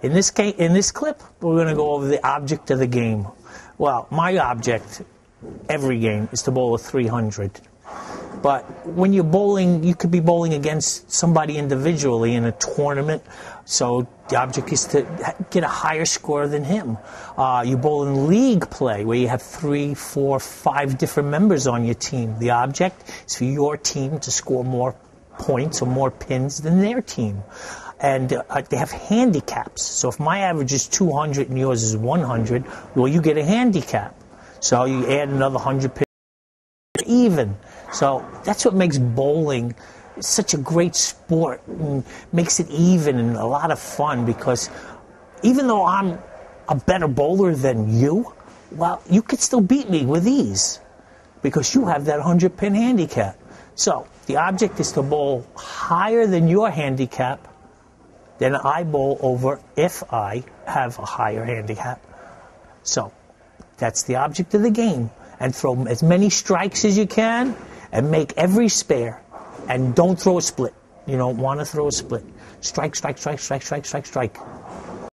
In this case, in this clip, we're going to go over the object of the game. Well, my object every game is to bowl a 300. But when you're bowling, you could be bowling against somebody individually in a tournament. So the object is to get a higher score than him. Uh, you bowl in league play where you have three, four, five different members on your team. The object is for your team to score more points or more pins than their team. And uh, they have handicaps. So if my average is 200 and yours is 100, well, you get a handicap. So you add another 100 pins even. So that's what makes bowling such a great sport and makes it even and a lot of fun because even though I'm a better bowler than you, well, you could still beat me with ease because you have that 100 pin handicap. So the object is to bowl higher than your handicap, then I bowl over if I have a higher handicap. So that's the object of the game. And throw as many strikes as you can and make every spare. And don't throw a split. You don't want to throw a split. Strike, strike, strike, strike, strike, strike, strike.